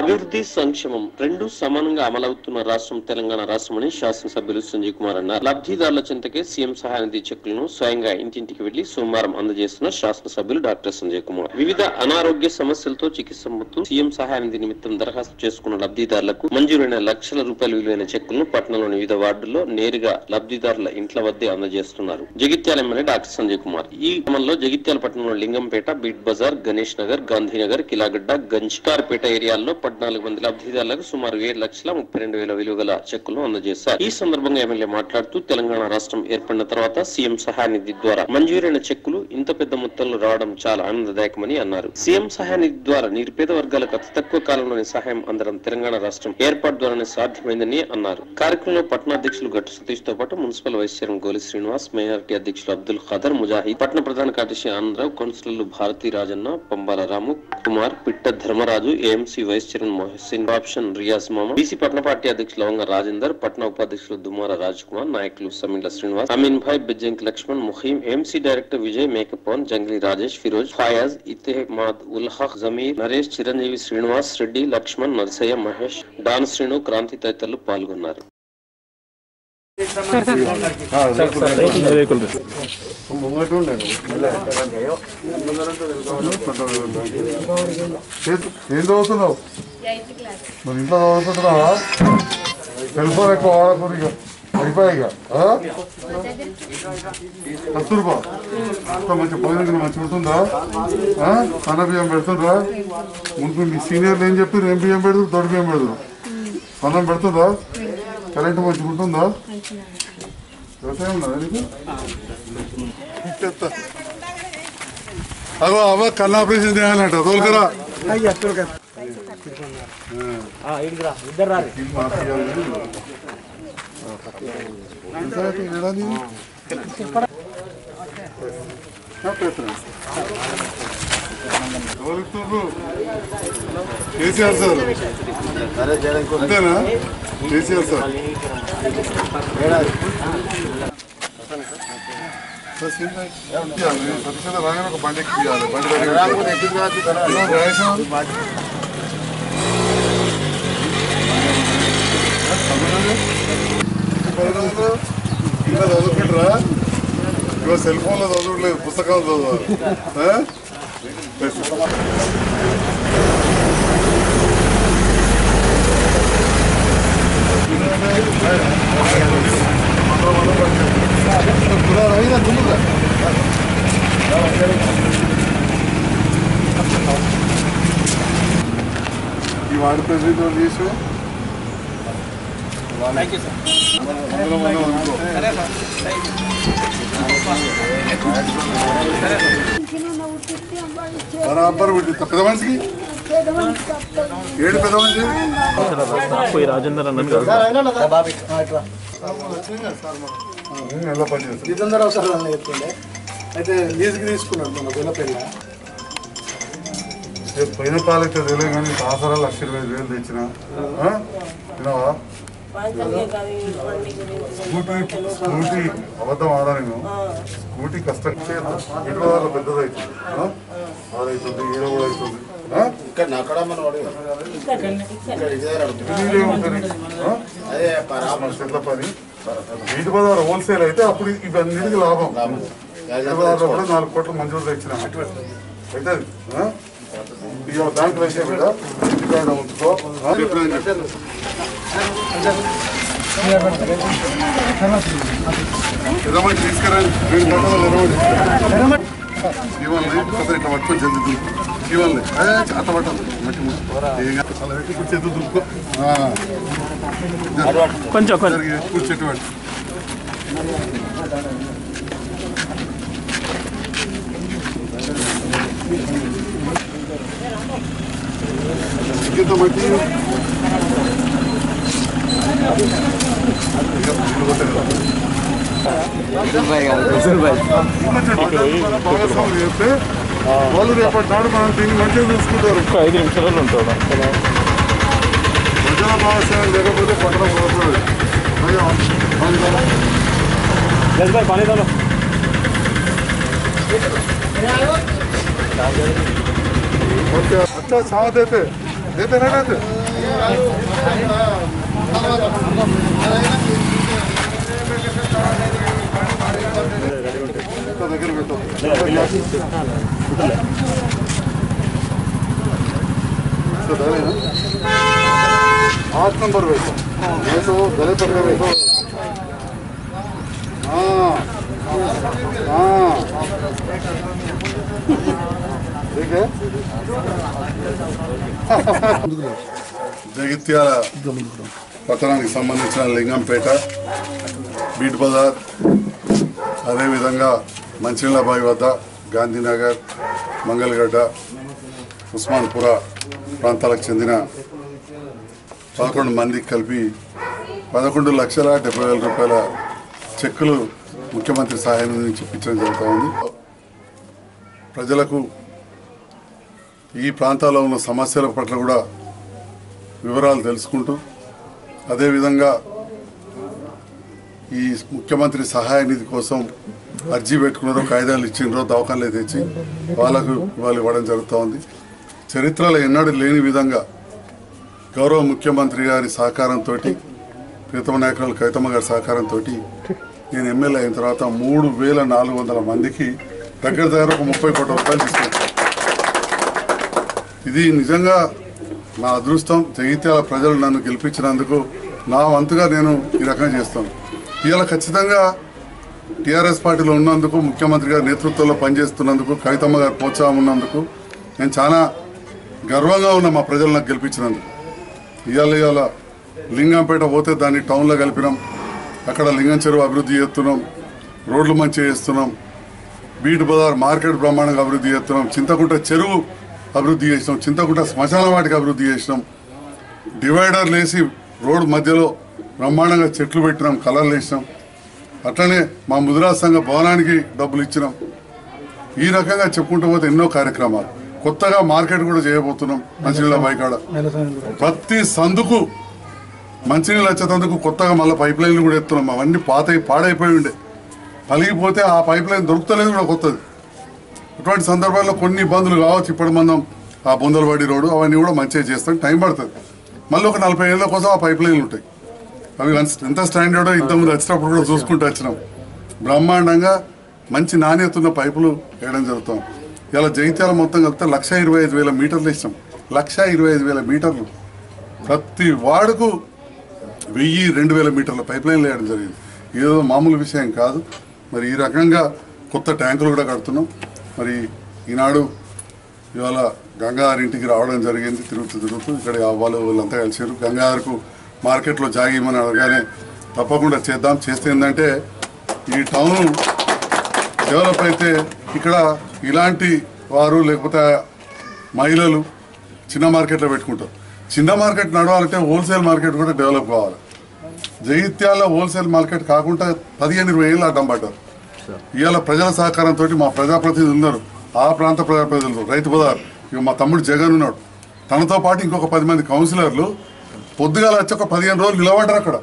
అభివృద్ధి సంక్షేమం రెండు సమానంగా అమలవుతున్న రాష్ట్రం తెలంగాణ రాష్ట్రమని శాసనసభ్యులు సంజయ్ కుమార్ అన్నారు. లబ్ధిదారుల చెంతకే సీఎం సహాయ నిధి చెక్కులను స్వయంగా ఇంటింటికి వెళ్ళి సోమవారం అందజేస్తున్న శాసనసభ్యులు డాక్టర్ సంజయ్ కుమార్. వివిధ అనారోగ్య సమస్యలతో చికిత్స పొందుతూ సీఎం సహాయ నిధి నిమిత్తం దరఖాస్తు చేసుకున్న లబ్ధిదారులకు మంజూరైన లక్షల రూపాయల విలువైన చెక్కులను పట్టణంలోని వివిధ వార్డుల్లో నేరుగా లబ్ధిదారుల ఇంట్ల వద్దే అందజేస్తున్నారు. Jagtial MLA doctor Sanjay Kumar. ఈ క్రమంలో జగిత్యాల పట్టణంలో లింగంపేట బీట్ బజార్ గణేష్ నగర్ గాంధీనగర్ కిలాగడ్డ గంజ్కార్పేట ఏరియాల్లో పద్నాలుగు మంది లబ్ధిదారులకు సుమారు ఏడు లక్షల ముప్పై రెండు వేల విలువ గల చెక్కులను అందజేశారు. ఈ సందర్భంగా ఎమ్మెల్యే మాట్లాడుతూ తెలంగాణ రాష్ట్రం ఏర్పడిన తర్వాత సీఎం సహాయ నిధి ద్వారా మంజూరైన చెక్కులు ఇంత పెద్ద మొత్తంలో రావడం చాలా ఆనందదాయకమని అన్నారు. సీఎం సహాయ నిధి ద్వారా నిరుపేద వర్గాలకు అతి తక్కువ కాలంలోనే సహాయం అందడం తెలంగాణ రాష్ట్రం ఏర్పాటు ద్వారానే సాధ్యమైందని అన్నారు. కార్యక్రమంలో పట్టణ అధ్యక్షులు గట్టు సతీష్తో పాటు మున్సిపల్ వైస్ చైర్మన్ గోలి శ్రీనివాస్ మైనారిటీ అధ్యక్షులు అబ్దుల్ ఖాదర్ ముజాహిద్ పట్టణ ప్రధాన కార్యదర్శి ఆనందరావు కౌన్సిలర్లు Bharati Rajanna Pambala Ramu Kumar Pitta Dharmaraju AMC vice chairman Mohsin option Riyaz మామ బీసీ పట్టణ పార్టీ అధ్యక్షులు లవంగ రాజేందర్ పట్టణ ఉపాధ్యక్షులు దుమార రాజ్ కుమార్ నాయకులు Samila Srinivas Amin Bhai Bejjanki Laxman Muheem MC director Vijay Meka Pavan Jangli Rajesh Firoz Fayaz Itemad ul Haq Zameer Naresh Chiranjeevi Srinivas Reddy Laxman Narasaiah Mahesh Don Srinu Kranthi తదితరులు పాల్గొన్నారు. ఏం చదువుతున్నావు? మరి ఇంట్లో చదువుతున్నావా సెల్ ఫోన్ ఎక్కువ వాడకూడదు ఇక అయిపోయి ఇక కస్తూర్బా మంచి భోజనం మంచిగా ఉంటుందా? సన్న బియ్యం పెడుతుండ్రా? ముందు మీ సీనియర్లు ఏం చెప్పారు ఏం బియ్యం పెడతారు దొడ్డు బియ్యం పెడతారు అన్నం పెడుతుందా? కరెంట్ మంచిగా ఉంటుందా అగో అవ్వ కన్ను ఆపరేషన్ చేయాలంట తోలుకరా. కేసీఆర్ సార్ అంతేనా కేసీఆర్ సార్ రాగానే ఒక బండి ఎక్కియాలి బండి రాయేసాం ఇంకా చదువుకుంటారా ఇగో సెల్ ఫోన్లో చదవట్లేదు పుస్తకాలు చదవాలి ఆ? ఈ వాడి ప్రజలు తీసు బరాబర్ ఉంటుంది పెద్ద మనిషికి ఏడు పెద్ద మనిషి. పోయి రాజేందర్ అన్నాను కదా. ఎలా పని చేస్తారు? జితేందర్ సార్ అని చెప్తుండే. అయితే లీజుకి తీసుకున్నాడు మన పిల్లపిల్ల రేపు పైన పాలైతే తెలియదు కానీ ఆసరా లక్ష ఇరవై ఐదు వేలు తెచ్చిన? విన్నావా స్కూటీ స్కూటీ అబద్ధం ఆడా నేను స్కూటీ కష్టం చేయదు ఇటు వాళ్ళ పెద్దది అవుతుంది. ఈడ కూడా అవుతుంది చెట్ల పని. వీటి బజార్ హోల్సేల్ అయితే అప్పుడు ఇవన్నిటికి లాభం. వీటి బజార్లో కూడా నాలుగు కోట్లు మంజూరు తెచ్చిన. అయితే ఆ? ఇక బ్యాంక్ వేసే ఉంచుకో తీసుకురండి ఇవ్వాలి ఇట్లా పట్టుకొని ఇవ్వాలి అట్ట మట్టి పెట్టి కొంచెం కొంచెం Thank you. ఇంత మట్టి భాగస్వాములు చెప్తే వాళ్ళు రేపటి నాడు మనం దీన్ని మంచిగా చూసుకుంటారు ఒక ఐదు నిమిషాలలో ఉంటాడు ప్రజల భాగస్వామ్యం లేకపోతే పట్టణ పోతుంది అయ్యో పానీ దాలో ओके अच्छा साथ देते తినలేదు దగ్గర పెట్టాం ఆరు నంబర్ పెట్టాం ఏదో గలే పక్కన పెట్టాం జగిత్యాల పట్టణానికి సంబంధించిన లింగంపేట బీట్ బజార్ అదేవిధంగా మంచినీళ్ళబాయి వద్ద గాంధీనగర్ మంగళగడ్డ ఉస్మాన్పుర ప్రాంతాలకు చెందిన పదకొండు మందికి కలిపి పదకొండు లక్షల డెబ్బై వేల రూపాయల చెక్కులు ముఖ్యమంత్రి సహాయం నుంచి ఇప్పించడం జరుగుతూ ఉంది. ప్రజలకు ఈ ప్రాంతాల్లో ఉన్న సమస్యల పట్ల కూడా వివరాలు తెలుసుకుంటూ అదేవిధంగా ఈ ముఖ్యమంత్రి సహాయ నిధి కోసం అర్జీ పెట్టుకున్నారో కాయిదాలు ఇచ్చిండ్రో దవాఖానలు తెచ్చి వాళ్ళకు ఇవాళ ఇవ్వడం జరుగుతూ ఉంది చరిత్రలో ఎన్నడూ లేని విధంగా గౌరవ ముఖ్యమంత్రి గారి సహకారంతో ప్రీతమ నాయకురాలు కవితమ్మ గారి సహకారంతో నేను ఎమ్మెల్యే అయిన తర్వాత మూడు వేల నాలుగు వందల మందికి దగ్గర దగ్గర ఒక ముప్పై కోట్ల రూపాయలు తీసుకొచ్చాను ఇది నిజంగా నా అదృష్టం. జగిత్యాల ప్రజలు నన్ను గెలిపించినందుకు నా వంతుగా నేను ఈ రకంగా చేస్తాను. ఇవాళ ఖచ్చితంగా టీఆర్ఎస్ పార్టీలో ఉన్నందుకు ముఖ్యమంత్రి గారి నేతృత్వంలో పనిచేస్తున్నందుకు కవితమ్మ గారి ప్రోత్సాహం ఉన్నందుకు నేను చాలా గర్వంగా ఉన్న మా ప్రజలు నాకు గెలిపించినందుకు. ఇవాళ ఇవాళ లింగంపేట పోతే దాన్ని టౌన్లో కలిపినాం. అక్కడ లింగం చెరువు అభివృద్ధి చేస్తున్నాం. రోడ్లు మంచిగా చేస్తున్నాం. బీట్ బజార్ మార్కెట్ బ్రహ్మాండంగా అభివృద్ధి చేస్తున్నాం. చింతకుంట చెరువు అభివృద్ధి చేసినాం. చింతకుంట శ్మశాన వాటికి అభివృద్ధి చేసినాం. డివైడర్లు వేసి రోడ్ మధ్యలో బ్రహ్మాండంగా చెట్లు పెట్టినాం కలర్లు వేసినాం. అట్లనే మా ముదిరాజ్ సంఘ భవనానికి డబ్బులు ఇచ్చినాం. ఈ రకంగా చెప్పుకుంటూ పోతే ఎన్నో కార్యక్రమాలు. కొత్తగా మార్కెట్ కూడా చేయబోతున్నాం మంచినీళ్ళ బైకాడ ప్రతి సందుకు మంచినీళ్ళు వచ్చేటందుకు కొత్తగా మళ్ళీ పైప్ లైన్లు కూడా ఎత్తున్నాం. అవన్నీ పాత పాడైపోయి ఉండే. పలిగిపోతే ఆ పైప్ లైన్ దొరుకుతలేదు కూడా కొత్తది. అటువంటి సందర్భాల్లో కొన్ని ఇబ్బందులు కావచ్చు. ఇప్పటి మనం ఆ బొందలవాడి రోడ్డు అవన్నీ కూడా మంచిగా చేస్తాం. టైం పడుతుంది. మళ్ళీ ఒక నలభై ఏళ్ళ కోసం ఆ పైప్ లైన్లు ఉంటాయి. అవి ఎంత- స్టాండర్డో ఇంతకుముందు వచ్చినప్పుడు కూడా చూసుకుంటూ వచ్చినాం. బ్రహ్మాండంగా మంచి నాణ్యత ఉన్న పైపులు వేయడం జరుగుతాం. ఇలా జైత్యాల మొత్తం కలిపితే లక్ష ఇరవై ఐదు వేల మీటర్లు ఇస్తాం లక్ష ఇరవై ఐదు వేల మీటర్లు. ప్రతి వార్డుకు వెయ్యి రెండు వేల మీటర్ల పైప్ లైన్లు వేయడం జరిగింది. ఏదో మామూలు విషయం కాదు. మరి ఈ రకంగా కొత్త ట్యాంకులు కూడా కడుతున్నాం. మరి ఈనాడు ఇవాళ గంగాధర్ ఇంటికి రావడం జరిగింది తిరుగుతూ తిరుగుతూ ఇక్కడ వాళ్ళు వాళ్ళంతా కలిసారు గంగాధర్కు మార్కెట్లో జాగిమని అడగానే తప్పకుండా చేద్దాం. చేస్తే ఏంటంటే ఈ టౌన్ డెవలప్ అయితే ఇక్కడ ఇలాంటి వారు లేకపోతే మహిళలు చిన్న మార్కెట్లో పెట్టుకుంటారు. చిన్న మార్కెట్ నడవాలంటే హోల్సేల్ మార్కెట్ కూడా డెవలప్ కావాలి. జగిత్యాల హోల్సేల్ మార్కెట్ కాకుండా పదిహేను ఇరవై ఏళ్ళు అడ్డం పడ్డారు. ఇవాళ ప్రజల సహకారంతో మా ప్రజాప్రతినిధులు ఉన్నారు. ఆ ప్రాంత ప్రజాప్రతినిధులు రైతు బజార్ ఇక మా తమ్ముడు జగన్ ఉన్నాడు. తనతో పాటు ఇంకొక పది మంది కౌన్సిలర్లు పొద్దుగాల వచ్చి ఒక పదిహేను రోజులు నిలబడ్డారు అక్కడ.